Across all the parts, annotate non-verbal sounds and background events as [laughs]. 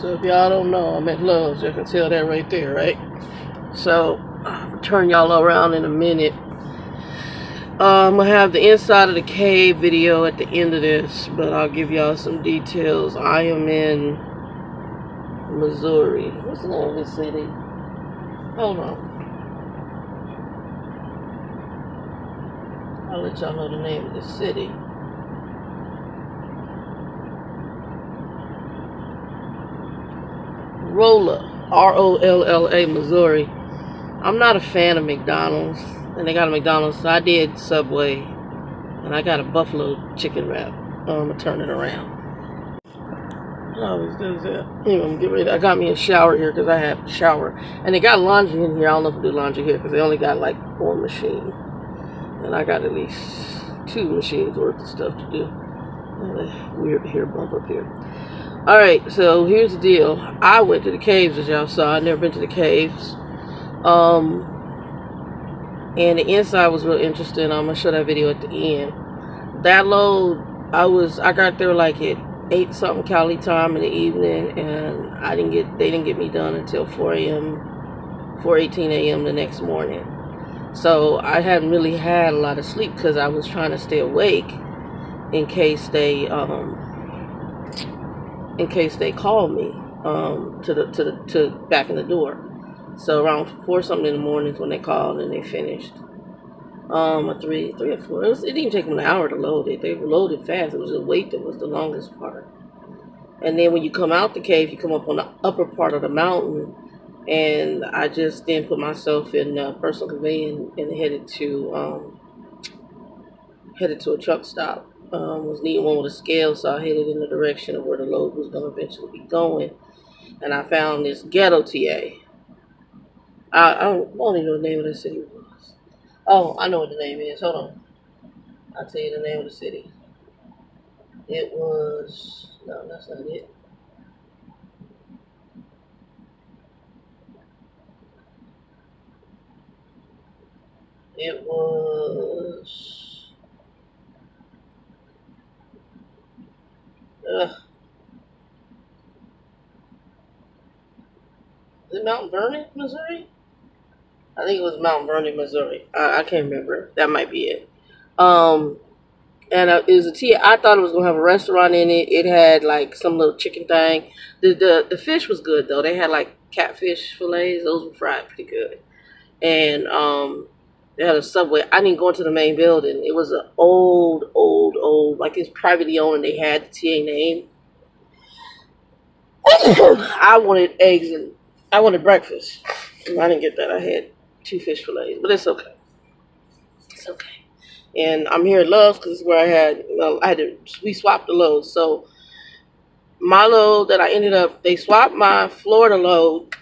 So if y'all don't know, I'm at Love's. You can tell that right there, right? So I'll turn y'all around in a minute. Uh, I'm gonna have the inside of the cave video at the end of this, but I'll give y'all some details. I am in Missouri. What's the name of this city? Hold on. I'll let y'all know the name of the city. Rolla, R O L L A, Missouri. I'm not a fan of McDonald's, and they got a McDonald's, so I did Subway, and I got a buffalo chicken wrap. Um, I'm gonna turn it around. I always does that. Anyway, I'm getting ready. I got me a shower here because I have a shower, and they got laundry in here. I don't know if they do laundry here because they only got like one machine, and I got at least two machines worth of stuff to do. Weird hair bump up here. All right, so here's the deal. I went to the caves, as y'all saw. I never been to the caves. Um, and the inside was real interesting. I'm gonna show that video at the end. That load, I was, I got there like at eight something Cali time in the evening, and I didn't get, they didn't get me done until 4 a.m., 4:18 a.m. the next morning. So I hadn't really had a lot of sleep because I was trying to stay awake in case they, um, in case they called me um, to the to the to back in the door. So around four something in the morning is when they called and they finished. Um, a three, three or four. It, was, it didn't take them an hour to load it. They loaded fast. It was the wait that was the longest part. And then when you come out the cave, you come up on the upper part of the mountain. And I just then put myself in uh, personal conveyance and headed to um, headed to a truck stop. Um, was needing one with a scale, so I headed in the direction of where the load was going to eventually be going. And I found this ghetto TA. I, I, don't, I don't even know the name of the city was. Oh, I know what the name is. Hold on. I'll tell you the name of the city. It was. No, that's not it. It was. Ugh. Is it Mount Vernon, Missouri? I think it was Mount Vernon, Missouri. I, I can't remember. That might be it. Um, and uh, it was a tea. I thought it was gonna have a restaurant in it. It had like some little chicken thing. The the the fish was good though. They had like catfish fillets. Those were fried pretty good. And um, they had a subway. I didn't go into the main building. It was an old, old, old, like it's privately owned. They had the TA name. [coughs] I wanted eggs and I wanted breakfast. I didn't get that. I had two fish fillets, but it's okay. It's okay. And I'm here at Love's because it's where I had, well, I had to, we swapped the loads. So my load that I ended up, they swapped my Florida load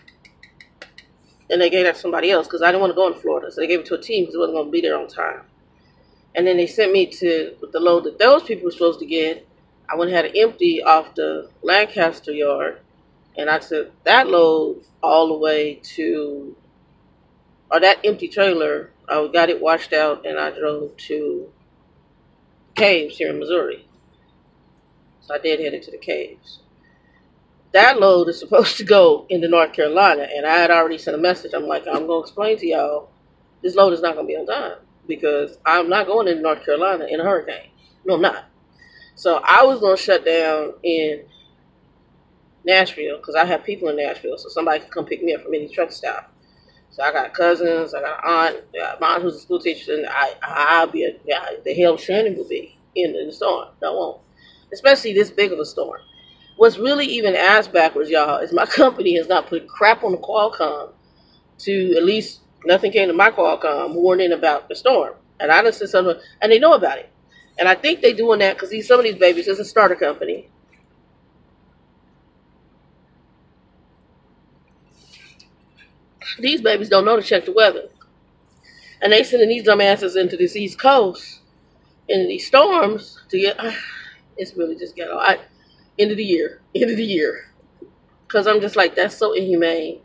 and they gave that to somebody else because I didn't want to go in Florida. So they gave it to a team because it wasn't going to be there on time. And then they sent me to the load that those people were supposed to get. I went and had it empty off the Lancaster yard. And I took that load all the way to, or that empty trailer. I got it washed out and I drove to caves here in Missouri. So I did head into the caves that load is supposed to go into North Carolina, and I had already sent a message. I'm like, I'm gonna explain to y'all, this load is not gonna be on time because I'm not going into North Carolina in a hurricane. No, I'm not. So I was gonna shut down in Nashville because I have people in Nashville, so somebody could come pick me up from any truck stop. So I got cousins, I got aunt, my aunt who's a school teacher, and I I'll be the hell Shannon will be in the storm. I won't, especially this big of a storm. What's really even ass backwards, y'all, is my [laughs] company has not put crap on the Qualcomm to at least nothing came to my Qualcomm warning about the storm. And I just said something, and they know about it. And I think they're doing that because these some of these babies is a starter company. These babies don't know to check the weather. And they sending these dumbasses into this East Coast in these storms to get. [sighs] It's really just ghetto. I end of the year, end of the year, because I'm just like that's so inhumane.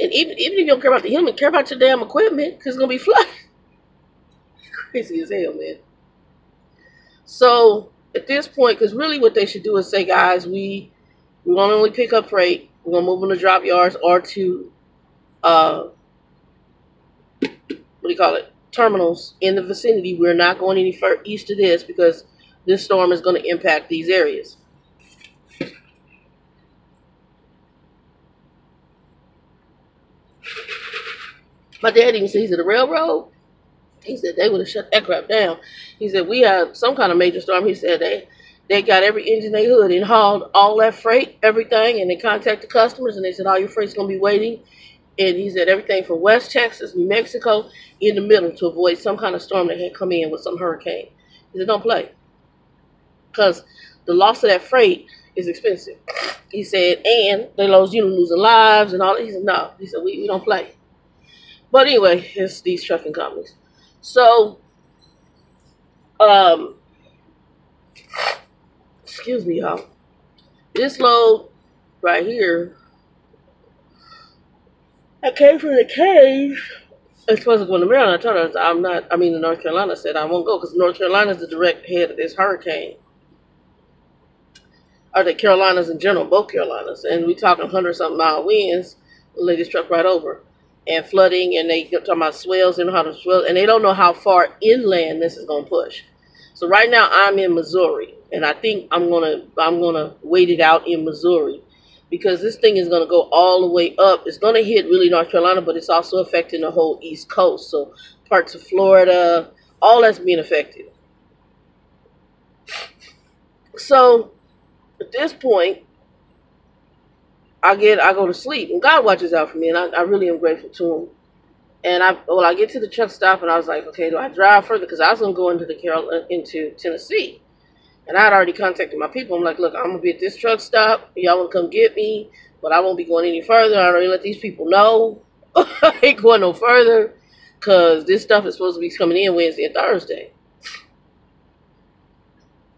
And even even if you don't care about the human, care about your damn equipment, because it's gonna be [laughs] flooded. Crazy as hell, man. So at this point, because really what they should do is say, guys, we We won't only pick up freight. We're gonna move them to drop yards or to uh, what do you call it? Terminals in the vicinity. We're not going any further east of this because this storm is going to impact these areas. My dad even said he's at the railroad. He said they would have shut that crap down. He said we had some kind of major storm. He said they they got every engine they could and hauled all that freight, everything, and they contacted customers and they said all your freight's gonna be waiting. And he said everything from West Texas, New Mexico, in the middle to avoid some kind of storm that had come in with some hurricane. He said don't play because the loss of that freight is expensive. He said, and they lose you know losing lives and all. He said no. He said we, we don't play. But anyway, it's these trucking companies. So, um, excuse me, y'all. This load right here, I came from the cave. It's supposed to go to Maryland. I told her I'm not. I mean, in North Carolina, said I won't go because North Carolina is the direct head of this hurricane. Or the Carolinas in general, both Carolinas, and we talking hundred something mile winds. The lady struck right over and flooding, and they talking about swells and how to swell, and they don't know how far inland this is going to push. So right now I'm in Missouri, and I think I'm gonna I'm gonna wait it out in Missouri because this thing is gonna go all the way up. It's gonna hit really North Carolina, but it's also affecting the whole East Coast. So parts of Florida, all that's being affected. So at this point, I get I go to sleep and God watches out for me and I, I really am grateful to him. And I well I get to the truck stop and I was like, okay, do I drive further? Because I was gonna go into the Carol uh, into Tennessee, and I'd already contacted my people. I'm like, look, I'm gonna be at this truck stop. Y'all wanna come get me, but I won't be going any further. I already let these people know [laughs] I ain't going no further because this stuff is supposed to be coming in Wednesday and Thursday.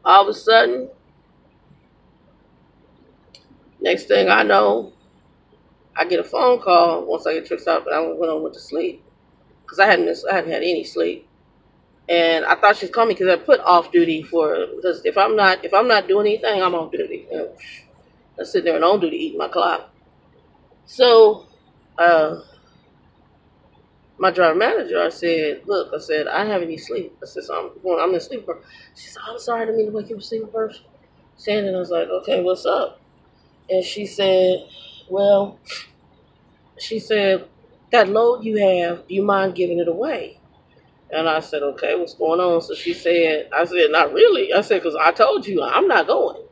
All of a sudden, Next thing I know, I get a phone call once I get tricked out, and I went on went to sleep because I hadn't I hadn't had any sleep, and I thought she's me because I put off duty for because if I'm not if I'm not doing anything, I'm off duty. I sit there and on duty eating my clock. So, uh, my driver manager, I said, look, I said I haven't have any sleep. I said, so I'm going, I'm in sleep. She said, I'm sorry, didn't mean to wake you up sleep first. It, I was like, okay, what's up? And she said, Well, she said, that load you have, do you mind giving it away? And I said, Okay, what's going on? So she said, I said, Not really. I said, Because I told you I'm not going.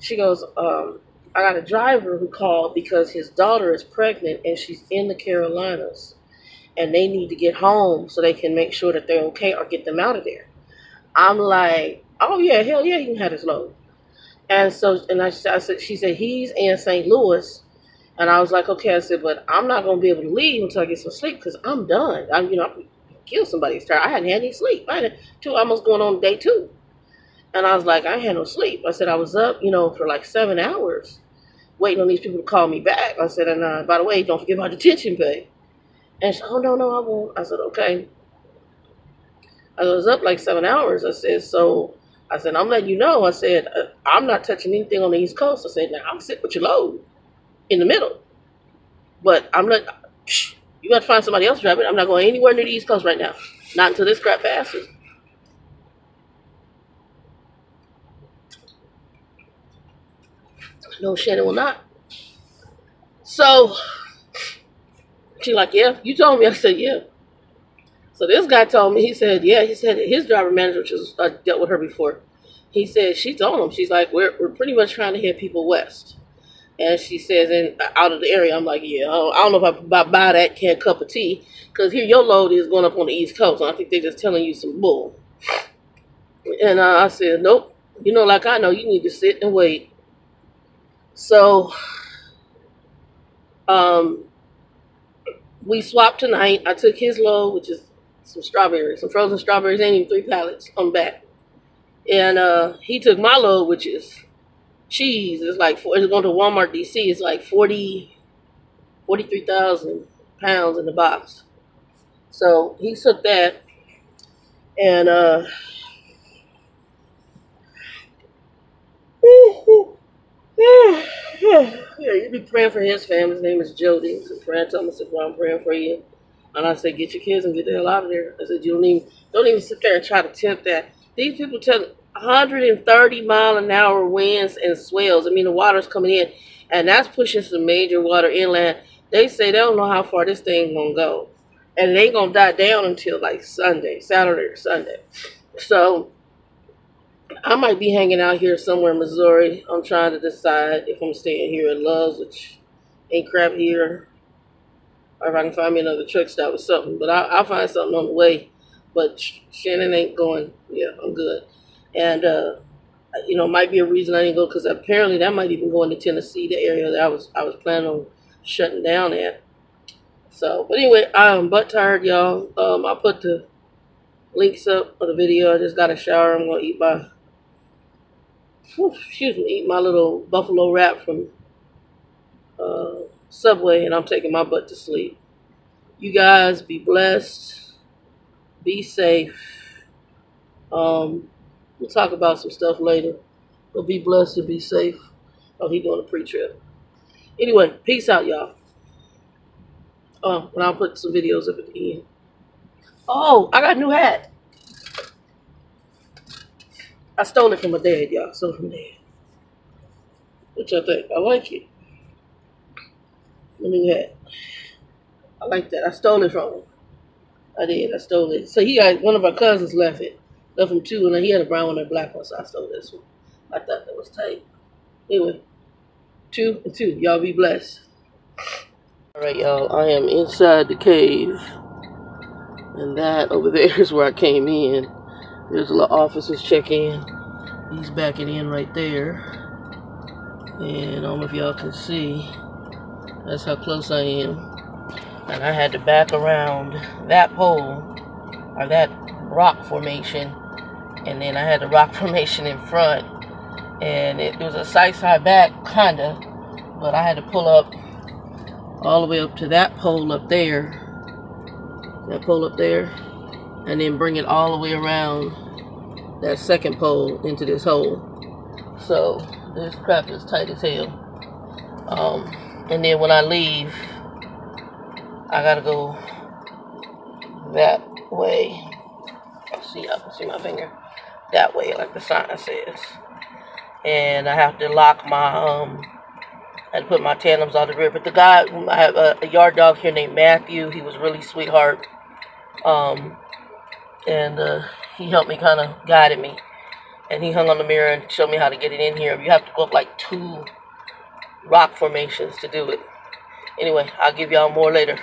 She goes, um, I got a driver who called because his daughter is pregnant and she's in the Carolinas and they need to get home so they can make sure that they're okay or get them out of there. I'm like, oh yeah, hell yeah, he can have his load. And so, and I, I said, she said, he's in St. Louis. And I was like, okay, I said, but I'm not going to be able to leave until I get some sleep because I'm done. I'm, you know, I kill somebody's. I hadn't had any sleep. I had two, almost going on day two. And I was like, I had no sleep. I said, I was up, you know, for like seven hours waiting on these people to call me back. I said, and uh, by the way, don't forget my detention pay. And she said, oh, no, no, I won't. I said, okay. I was up like seven hours. I said, so I said, I'm letting you know. I said, uh, I'm not touching anything on the East Coast. I said, now I'm sitting with your load in the middle. But I'm not, you got to find somebody else to drive it. I'm not going anywhere near the East Coast right now. Not until this crap passes. No, Shannon will not. So, she's like, yeah, you told me. I said, yeah. So this guy told me, he said, yeah, he said his driver manager, which I dealt with her before, he said, she told him, she's like, we're, we're pretty much trying to head people west. And she says, and out of the area, I'm like, yeah, I don't know if I buy that can cup of tea, because here your load is going up on the East Coast, and I think they're just telling you some bull. And uh, I said, nope, you know, like I know, you need to sit and wait. So, um, we swapped tonight. I took his load, which is some strawberries, some frozen strawberries, and even three pallets on back. And uh, he took my load, which is cheese. It's like it's going to Walmart DC. It's like 40, 43,000 pounds in the box. So he took that, and uh, [sighs] Yeah, you be praying for his family. His name is Jody. So praying, tell him, I said, well, I'm praying for you. And I said, get your kids and get the hell out of there. I said, you don't even, don't even sit there and try to tempt that. These people tell 130 mile an hour winds and swells. I mean, the water's coming in, and that's pushing some major water inland. They say they don't know how far this thing gonna go, and ain't gonna die down until like Sunday, Saturday or Sunday. So I might be hanging out here somewhere in Missouri. I'm trying to decide if I'm staying here in Loves, which ain't crap here, or if I can find me another truck stop or something. But I'll, I'll find something on the way. But Shannon ain't going. Yeah, I'm good. And uh, you know, might be a reason I didn't go because apparently that might even go into Tennessee, the area that I was I was planning on shutting down at. So, but anyway, I'm butt tired, y'all. Um, I put the links up of the video. I just got a shower. I'm gonna eat my whew, excuse me, eat my little buffalo wrap from Subway, and I'm taking my butt to sleep. You guys be blessed, be safe. Um, we'll talk about some stuff later, but be blessed and be safe. Oh, he doing a pre-trip. Anyway, peace out, y'all. Oh, and I'll put some videos up at the end. Oh, I got a new hat. I stole it from my dad, y'all. It from dad. What y'all think? I like it. My new hat. I like that. I stole it from him. I did. I stole it. So he got one of our cousins left it. Left him two, and then he had a brown one and a black one, so I stole this one. I thought that was tight. Anyway, two and two. Y'all be blessed. All right, y'all. I am inside the cave, and that over [laughs] there is where I came in. There's a little officers check in. He's backing in right there. And I don't know if y'all can see. That's how close I am. And I had to back around that pole, or that rock formation. And then I had the rock [laughs] formation in front. And it was a side side back, kinda. But I had to pull up all the way up to that pole up there. That pole up there and then bring it all the way around that second pole into this hole. So this crap is tight as hell. Um, and then when I leave, I gotta go that way. See, I can see my finger. That way, like the sign says. And I have to lock my um. I had to put my tandems on the rear. But the guy, I have a, a yard dog here named Matthew. He was really sweetheart. Um, and uh, he helped me kind of guided me and he hung on the mirror and showed me how to get it in here you have to go up like two rock formations to do it. Anyway i'll give y'all more later